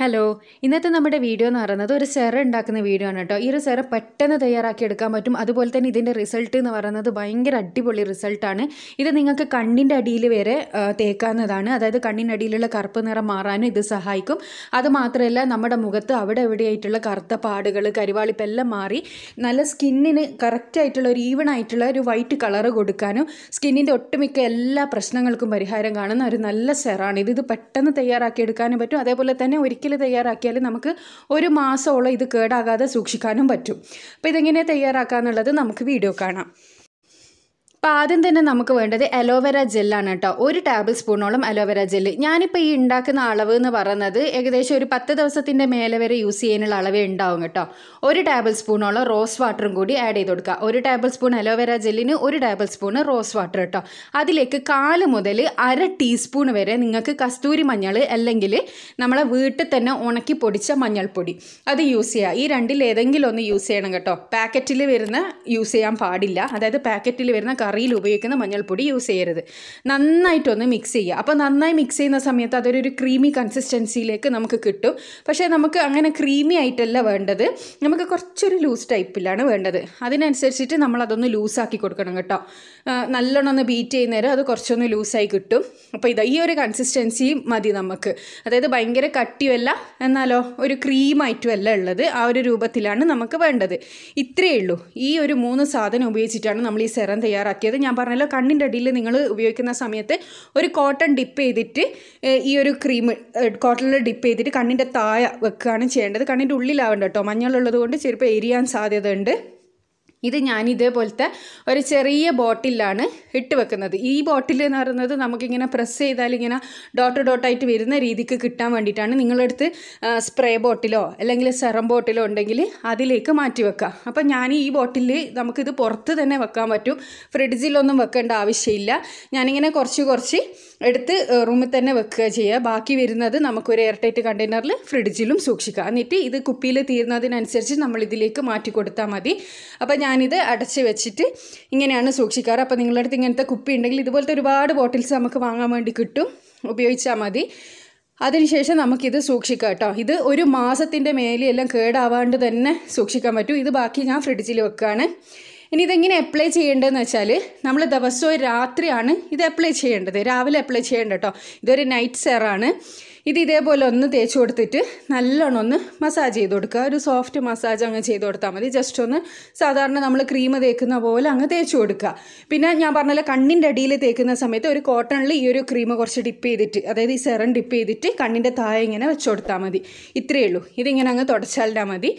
Hello ഇന്നത്തെ നമ്മുടെ video എന്ന് പറയുന്നത് ഒരു സെറ ഉണ്ടാക്കുന്ന വീഡിയോ ആണ് കേട്ടോ. ഈ ഒരു സെറ പെട്ടെന്ന് തയ്യാറാക്കി എടുക്കാൻ പറ്റും. അതുപോലെ തന്നെ ഇതിന്റെ റിസൾട്ട് എന്ന് പറയുന്നത് ഭയങ്കര അടിപൊളി റിസൾട്ടാണ് ഇത് നിങ്ങൾക്ക് കണ്ണിന്റെ അടിയിൽ വരെ തേക്കാവുന്നതാണ്. അതായത് കണ്ണിന്റെ അടിയിലുള്ള കറുപ്പ് നിറം മാറാനും ഇത് സഹായിക്കും. അതുമാത്രമല്ല നമ്മുടെ മുഖത്ത് അവിടെ എവിടെയായിട്ടുള്ള കറുത്ത പാടുകൾ കരിവാളിപ്പെല്ലാം മാറി നല്ല സ്കിന്നിന് കറക്റ്റായിട്ടുള്ള ഒരു ഈവൺ ആയിട്ടുള്ള ഒരു വൈറ്റ് കളറ് കൊടുക്കാനും സ്കിന്നിന്റെ ഒട്ടുമിക്ക എല്ലാ പ്രശ്നങ്ങൾക്കും പരിഹാരം കാണുന്ന ഒരു നല്ല സെറാണ് ഇത് ഇത് പെട്ടെന്ന് തയ്യാറാക്കി എടുക്കാനും പറ്റും. അതേപോലെ തന്നെ ഒരിക്കൽ തയ്യാറാക്കിയാൽ നമുക്ക് ഒരു മാസമോളം ഇത് കേടാകാതെ സൂക്ഷിക്കാനും പറ്റും. അപ്പോൾ ഇതെങ്ങനെ തയ്യാറാക്കാന്നുള്ളത് നമുക്ക് വീഡിയോ കാണാം. അപ്പോൾ ആദ്യം തന്നെ നമുക്ക് വേണ്ടത് അലോവേര ജെല്ലാണ് കേട്ടോ. ഒരു ടേബിൾ സ്പൂണോളം അലോവേര ജെല്ല്. ഞാനിപ്പോൾ ഈ ഉണ്ടാക്കുന്ന അളവ് എന്ന് പറയുന്നത് ഏകദേശം ഒരു പത്ത് ദിവസത്തിന്റെ മേലെ വരെ യൂസ് ചെയ്യാനുള്ള അളവേ ഉണ്ടാവും കേട്ടോ. ഒരു ടേബിൾ സ്പൂണോളം റോസ് വാട്ടറും കൂടി ആഡ് ചെയ്ത് കൊടുക്കുക. ഒരു ടേബിൾ സ്പൂൺ അലോവേര ജെല്ലിന് ഒരു ടേബിൾ സ്പൂൺ റോസ് വാട്ടർ കേട്ടോ. അതിലേക്ക് കാൽ മുതൽ അര ടീസ്പൂൺ വരെ നിങ്ങൾക്ക് കസ്തൂരി മഞ്ഞൾ അല്ലെങ്കിൽ നമ്മളെ വീട്ടിൽ തന്നെ ഉണക്കി പൊടിച്ച മഞ്ഞൾപ്പൊടി അത് യൂസ് ചെയ്യുക. ഈ രണ്ടിൽ ഏതെങ്കിലും ഒന്ന് യൂസ് ചെയ്യണം കേട്ടോ. പാക്കറ്റിൽ വരുന്ന യൂസ് ചെയ്യാൻ പാടില്ല. അതായത് പാക്കറ്റിൽ വരുന്ന കറിയിൽ ഉപയോഗിക്കുന്ന മഞ്ഞൾപ്പൊടി യൂസ് ചെയ്യരുത്. നന്നായിട്ടൊന്ന് മിക്സ് ചെയ്യുക. അപ്പോൾ നന്നായി മിക്സ് ചെയ്യുന്ന സമയത്ത് അതൊരു ഒരു ക്രീമി കൺസിസ്റ്റൻസിയിലേക്ക് നമുക്ക് കിട്ടും. പക്ഷേ നമുക്ക് അങ്ങനെ ക്രീമി ആയിട്ടല്ല വേണ്ടത്. നമുക്ക് കുറച്ചൊരു ലൂസ് ടൈപ്പിലാണ് വേണ്ടത്. അതിനനുസരിച്ചിട്ട് നമ്മൾ അതൊന്ന് ലൂസാക്കി കൊടുക്കണം കേട്ടോ. നല്ലോണം ഒന്ന് ബീറ്റ് ചെയ്യുന്നേരം അത് കുറച്ചൊന്ന് ലൂസായി കിട്ടും. അപ്പോൾ ഇത് ഈ ഒരു കൺസിസ്റ്റൻസിയും മതി നമുക്ക്. അതായത് ഭയങ്കര കട്ടിയുമല്ല എന്നാലോ ഒരു ക്രീമായിട്ടുമല്ല ഉള്ളത്. ആ ഒരു രൂപത്തിലാണ് നമുക്ക് വേണ്ടത്. ഇത്രയേ ഉള്ളൂ. ഈ ഒരു മൂന്ന് സാധനം ഉപയോഗിച്ചിട്ടാണ് നമ്മൾ ഈ സെറം തയ്യാറാക്കിയത് ഞാൻ പറഞ്ഞല്ലോ കണ്ണിന്റെ അടിയിൽ നിങ്ങൾ ഉപയോഗിക്കുന്ന സമയത്ത് ഒരു കോട്ടൺ ഡിപ്പ് ചെയ്തിട്ട് ഈ ഒരു ക്രീം കോട്ടണിൽ ഡിപ്പ് ചെയ്തിട്ട് കണ്ണിന്റെ താഴെ വെക്കുകയാണ് ചെയ്യേണ്ടത്. കണ്ണിന്റെ ഉള്ളിലാവേണ്ട കേട്ടോ. മഞ്ഞളുള്ളത് കൊണ്ട് ചെറുപ്പം എരിയാൻ സാധ്യതയുണ്ട്. ഇത് ഞാൻ ഇതേപോലത്തെ ഒരു ചെറിയ ബോട്ടിലാണ് ഇട്ട് വെക്കുന്നത്. ഈ ബോട്ടിൽ എന്ന് പറയുന്നത് നമുക്കിങ്ങനെ പ്രസ് ചെയ്താൽ ഇങ്ങനെ ഡോട്ട് ഡോട്ടായിട്ട് വരുന്ന രീതിക്ക് കിട്ടാൻ വേണ്ടിയിട്ടാണ് നിങ്ങളടുത്ത് സ്പ്രേ ബോട്ടിലോ അല്ലെങ്കിൽ സെറം ബോട്ടിലോ ഉണ്ടെങ്കിൽ അതിലേക്ക് മാറ്റി വെക്കുക. അപ്പം ഞാൻ ഈ ബോട്ടിൽ നമുക്കിത് പുറത്ത് തന്നെ വെക്കാൻ പറ്റും. ഫ്രിഡ്ജിലൊന്നും വെക്കേണ്ട ആവശ്യമില്ല. ഞാനിങ്ങനെ കുറച്ച് കുറച്ച് എടുത്ത് റൂമിൽ തന്നെ വെക്കുക ചെയ്യുക. ബാക്കി വരുന്നത് നമുക്കൊരു എയർ ടൈറ്റ് കണ്ടെയ്നറിൽ ഫ്രിഡ്ജിലും സൂക്ഷിക്കുക എന്നിട്ട് ഇത് കുപ്പിയിൽ തീരുന്നതിനനുസരിച്ച് നമ്മൾ ഇതിലേക്ക് മാറ്റി കൊടുത്താൽ മതി. അപ്പോൾ ഞാനിത് അടച്ച് വെച്ചിട്ട് ഇങ്ങനെയാണ് സൂക്ഷിക്കാറ്. അപ്പോൾ നിങ്ങളുടെ അടുത്ത് ഇങ്ങനത്തെ കുപ്പി ഉണ്ടെങ്കിൽ ഇതുപോലത്തെ ഒരുപാട് ബോട്ടിൽസ് നമുക്ക് വാങ്ങാൻ വേണ്ടി കിട്ടും. ഉപയോഗിച്ചാൽ മതി. അതിനുശേഷം നമുക്കിത് സൂക്ഷിക്കാം കേട്ടോ. ഇത് ഒരു മാസത്തിന്റെ മേലെയെല്ലാം കേടാവാണ്ട് തന്നെ സൂക്ഷിക്കാൻ പറ്റും. ഇത് ബാക്കി ഞാൻ ഫ്രിഡ്ജിൽ വെക്കുകയാണ് ഇനി ഇതെങ്ങനെ അപ്ലൈ ചെയ്യേണ്ടതെന്ന് വെച്ചാൽ നമ്മൾ ദിവസവും രാത്രിയാണ് ഇത് അപ്ലൈ ചെയ്യേണ്ടത്. രാവിലെ അപ്ലൈ ചെയ്യേണ്ട കേട്ടോ. ഇതൊരു നൈറ്റ് സെറാണ് ഇത് ഇതേപോലെ ഒന്ന് തേച്ച് കൊടുത്തിട്ട് നല്ലോണം ഒന്ന് മസാജ് ചെയ്ത് കൊടുക്കുക. ഒരു സോഫ്റ്റ് മസാജ് അങ്ങ് ചെയ്ത് കൊടുത്താൽ മതി. ജസ്റ്റ് ഒന്ന് സാധാരണ നമ്മൾ ക്രീം തേക്കുന്ന പോലെ അങ്ങ് തേച്ച് കൊടുക്കുക. പിന്നെ ഞാൻ പറഞ്ഞല്ലോ കണ്ണിന്റെ അടിയിൽ തേക്കുന്ന സമയത്ത് ഒരു കോട്ടണിൽ ഈ ഒരു ക്രീം കുറച്ച് ഡിപ്പ് ചെയ്തിട്ട് അതായത് ഈ സെറം ഡിപ്പ് ചെയ്തിട്ട് കണ്ണിന്റെ താഴെ ഇങ്ങനെ വെച്ച് കൊടുത്താൽ മതി. ഇത്രയേ ഉള്ളൂ. ഇതിങ്ങനെ അങ്ങ് തുടച്ചാലിട്ടാൽ മതി.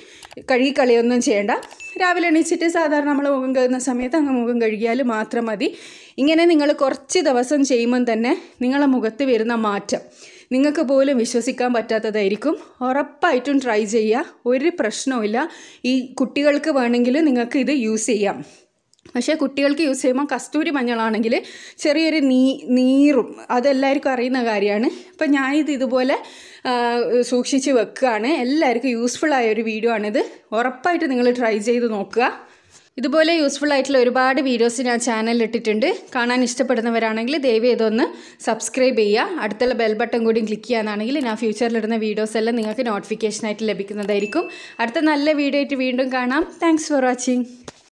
കഴുകി കളിയൊന്നും ചെയ്യേണ്ട. രാവിലെ എണീച്ചിട്ട് സാധാരണ നമ്മൾ മുഖം കഴുകുന്ന സമയത്ത് അങ്ങ് മുഖം കഴുകിയാൽ മാത്രം മതി. ഇങ്ങനെ നിങ്ങൾ കുറച്ച് ദിവസം ചെയ്യുമ്പം തന്നെ നിങ്ങളെ മുഖത്ത് വരുന്ന മാറ്റം നിങ്ങൾക്ക് പോലും വിശ്വസിക്കാൻ പറ്റാത്തതായിരിക്കും. ഉറപ്പായിട്ടും ട്രൈ ചെയ്യുക. ഒരു പ്രശ്നവുമില്ല. ഈ കുട്ടികൾക്ക് വേണമെങ്കിൽ നിങ്ങൾക്ക് ഇത് യൂസ് ചെയ്യാം. പക്ഷേ കുട്ടികൾക്ക് യൂസ് ചെയ്യുമ്പോൾ കസ്തൂരി മഞ്ഞളാണെങ്കിൽ ചെറിയൊരു നീ നീറും അതെല്ലാവർക്കും അറിയുന്ന കാര്യമാണ്. അപ്പം ഞാനിത് ഇതുപോലെ സൂക്ഷിച്ച് വെക്കുകയാണ്. എല്ലാവർക്കും യൂസ്ഫുൾ ആയ ഒരു വീഡിയോ ആണിത്. ഉറപ്പായിട്ട് നിങ്ങൾ ട്രൈ ചെയ്ത് നോക്കുക. ഇതുപോലെ യൂസ്ഫുൾ ആയിട്ടുള്ള ഒരുപാട് വീഡിയോസ് ഞാൻ ചാനലിൽ ഇട്ടിട്ടുണ്ട്. കാണാൻ ഇഷ്ടപ്പെടുന്നവരാണെങ്കിൽ ദയവ് ഇതൊന്ന് സബ്സ്ക്രൈബ് ചെയ്യുക. അടുത്തുള്ള ബെൽ ബട്ടൺ കൂടി ക്ലിക്ക് ചെയ്യാനാണെങ്കിൽ ഞാൻ ഫ്യൂച്ചറിലിടുന്ന വീഡിയോസ് എല്ലാം നിങ്ങൾക്ക് നോട്ടിഫിക്കേഷനായിട്ട് ലഭിക്കുന്നതായിരിക്കും. അടുത്ത നല്ല വീഡിയോ ആയിട്ട് വീണ്ടും കാണാം. Thanks for watching